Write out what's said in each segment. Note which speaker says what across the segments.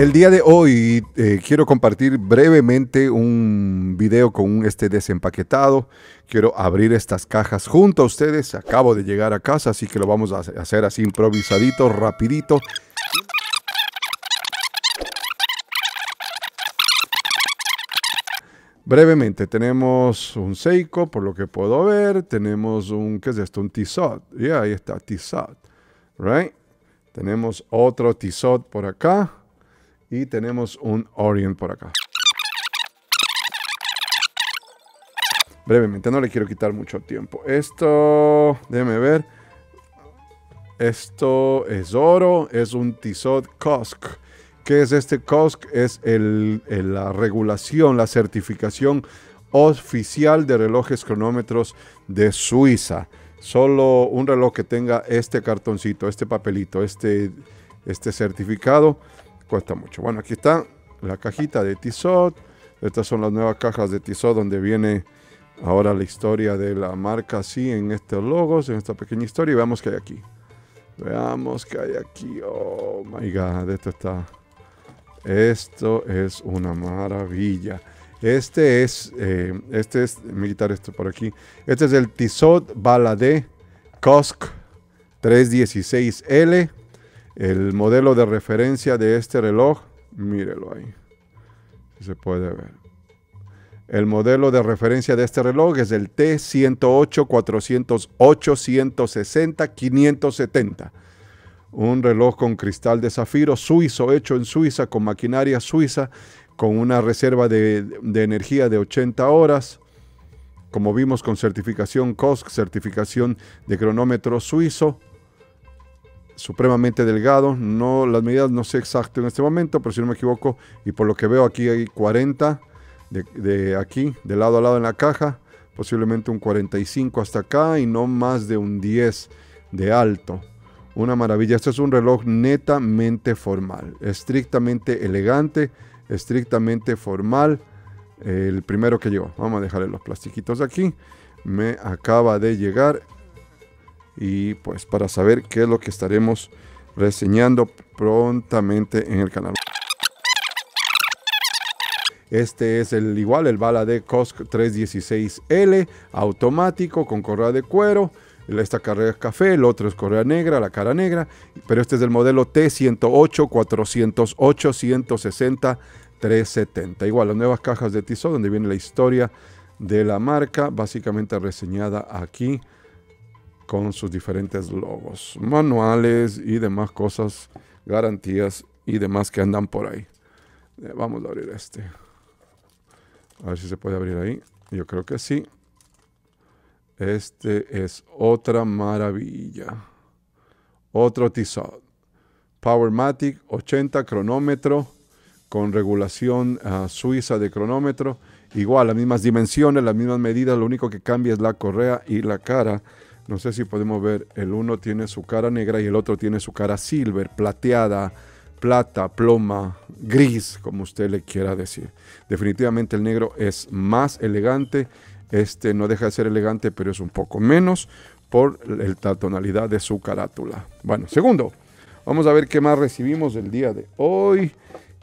Speaker 1: El día de hoy eh, quiero compartir brevemente un video con este desempaquetado. Quiero abrir estas cajas junto a ustedes. Acabo de llegar a casa, así que lo vamos a hacer así improvisadito, rapidito. Brevemente, tenemos un Seiko, por lo que puedo ver. Tenemos un, ¿qué es esto? Un Tissot. Ya, ahí está, Tissot. Right? Tenemos otro Tissot por acá. Y tenemos un Orient por acá. Brevemente, no le quiero quitar mucho tiempo. Esto, déjeme ver. Esto es oro, es un Tissot Kosk. ¿Qué es este Kosk? Es la regulación, la certificación oficial de relojes cronómetros de Suiza. Solo un reloj que tenga este cartoncito, este papelito, este, este certificado cuesta mucho. Bueno, aquí está la cajita de Tissot. Estas son las nuevas cajas de Tissot donde viene ahora la historia de la marca así en estos logos, en esta pequeña historia. Y veamos qué hay aquí. Veamos qué hay aquí. Oh my god, esto está. Esto es una maravilla. Este es, eh, este es, me esto por aquí. Este es el Tissot Balade Kosk 316L. El modelo de referencia de este reloj, mírelo ahí. Se puede ver. El modelo de referencia de este reloj es el T108 408 160 570. Un reloj con cristal de zafiro suizo, hecho en Suiza, con maquinaria suiza, con una reserva de, de energía de 80 horas. Como vimos con certificación COSC, certificación de cronómetro suizo supremamente delgado. No, las medidas no sé exacto en este momento, pero si no me equivoco, y por lo que veo aquí hay 40 de, aquí, de lado a lado en la caja, posiblemente un 45 hasta acá y no más de un 10 de alto. Una maravilla. Este es un reloj netamente formal, estrictamente elegante, estrictamente formal. El primero que llegó. Vamos a dejarle los plastiquitos aquí. Me acaba de llegar y pues para saber qué es lo que estaremos reseñando prontamente en el canal. Este es el igual, el Bala de Cosc 316L, automático con correa de cuero. Esta carrera es café, el otro es correa negra, la cara negra. Pero este es el modelo T108, 408, 160, 370. Igual, las nuevas cajas de Tissot, donde viene la historia de la marca, básicamente reseñada aquí con sus diferentes logos, manuales y demás cosas, garantías y demás que andan por ahí. Eh, vamos a abrir este. A ver si se puede abrir ahí. Yo creo que sí. Este es otra maravilla. Otro Tissot. Powermatic 80 cronómetro con regulación ah, suiza de cronómetro. Igual, las mismas dimensiones, las mismas medidas. Lo único que cambia es la correa y la cara no sé si podemos ver, el uno tiene su cara negra y el otro tiene su cara silver, plateada, plata, ploma, gris, como usted le quiera decir. Definitivamente el negro es más elegante. Este no deja de ser elegante, pero es un poco menos por la tonalidad de su carátula. Bueno, segundo, vamos a ver qué más recibimos el día de hoy.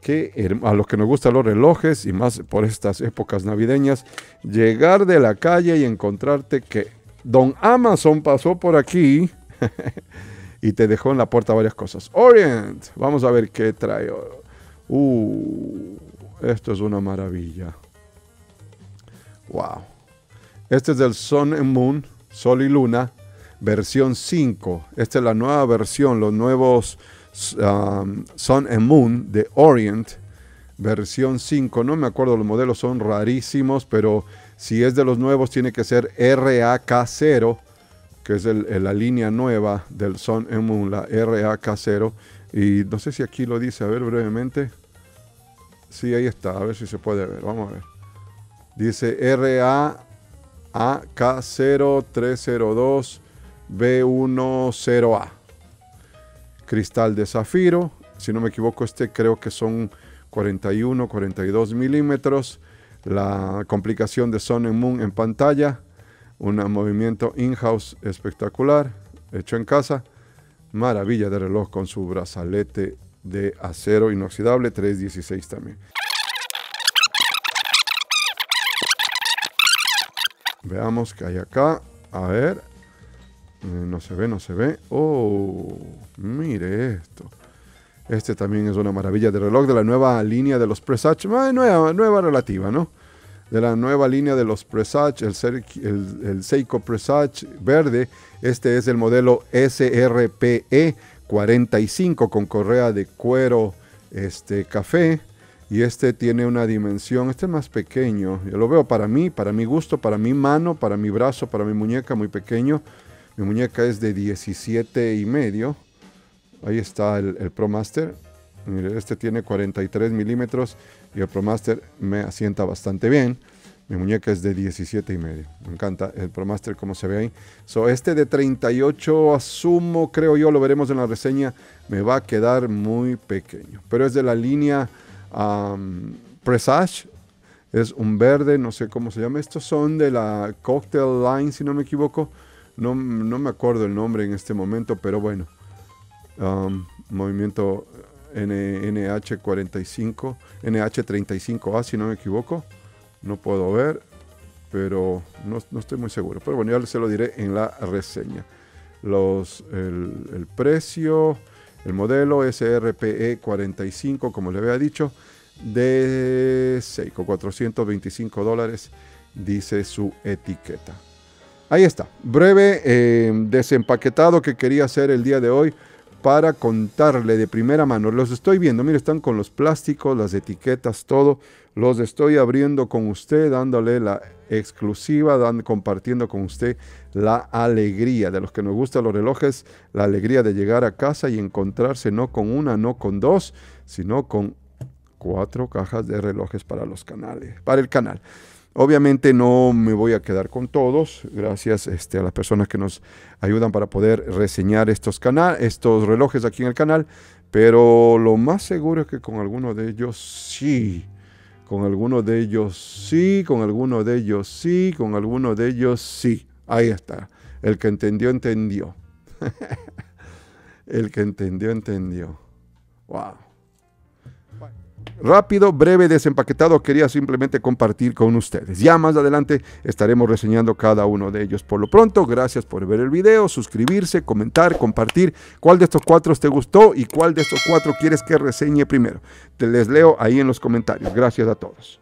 Speaker 1: Que a los que nos gustan los relojes y más por estas épocas navideñas, llegar de la calle y encontrarte que Don Amazon pasó por aquí y te dejó en la puerta varias cosas. Orient, vamos a ver qué trae. Uh, esto es una maravilla. Wow. Este es del Sun and Moon, Sol y Luna, versión 5. Esta es la nueva versión, los nuevos um, Sun and Moon de Orient, versión 5. No me acuerdo, los modelos son rarísimos, pero si es de los nuevos, tiene que ser RAK0, que es la línea nueva del Sun and Moon, la RAK0. Y no sé si aquí lo dice, a ver brevemente. Sí, ahí está, a ver si se puede ver, vamos a ver. Dice RAK0302B10A. Cristal de zafiro, si no me equivoco, este creo que son 41, 42 milímetros la complicación de Sun Moon en pantalla, un movimiento in-house espectacular, hecho en casa, maravilla de reloj con su brazalete de acero inoxidable 316 también. Veamos qué hay acá. A ver. Eh, no se ve, no se ve. Oh, mire esto. Este también es una maravilla de reloj de la nueva línea de los Presage. nueva, nueva relativa, ¿no? De la nueva línea de los Presage, el, Seiko Presage verde. Este es el modelo SRPE 45 con correa de cuero este, café. Y este tiene una dimensión, este es más pequeño. Yo lo veo para mí, para mi gusto, para mi mano, para mi brazo, para mi muñeca, muy pequeño. Mi muñeca es de 17 y medio. Ahí está el, el ProMaster. Mire, este tiene 43 milímetros y el ProMaster me asienta bastante bien. Mi muñeca es de 17 y medio. Me encanta el ProMaster como se ve ahí. So, este de 38 asumo, creo yo, lo veremos en la reseña, me va a quedar muy pequeño. Pero es de la línea Presage. Es un verde, no sé cómo se llama. Estos son de la Cocktail Line, si no me equivoco. No, no me acuerdo el nombre en este momento, pero bueno. Movimiento NH45, NH35A, si no me equivoco. No puedo ver, pero no, estoy muy seguro. Pero bueno, ya se lo diré en la reseña. Los, el, precio, el modelo SRPE 45, como le había dicho, de Seiko, 425 dólares, dice su etiqueta. Ahí está, breve eh, desempaquetado que quería hacer el día de hoy para contarle de primera mano. Los estoy viendo, mire, están con los plásticos, las etiquetas, todo. Los estoy abriendo con usted, dándole la exclusiva, compartiendo con usted la alegría de los que nos gustan los relojes, la alegría de llegar a casa y encontrarse no con una, no con dos, sino con cuatro cajas de relojes para los canales, para el canal. Obviamente no me voy a quedar con todos, gracias este, a las personas que nos ayudan para poder reseñar estos, estos relojes aquí en el canal, pero lo más seguro es que con alguno de ellos sí, con alguno de ellos sí, con alguno de ellos sí, con alguno de ellos sí. Ahí está, el que entendió, entendió. el que entendió, entendió. Wow. Rápido, breve, desempaquetado, quería simplemente compartir con ustedes. Ya más adelante estaremos reseñando cada uno de ellos. Por lo pronto, gracias por ver el video, suscribirse, comentar, compartir cuál de estos cuatro te gustó y cuál de estos cuatro quieres que reseñe primero. Te les leo ahí en los comentarios. Gracias a todos.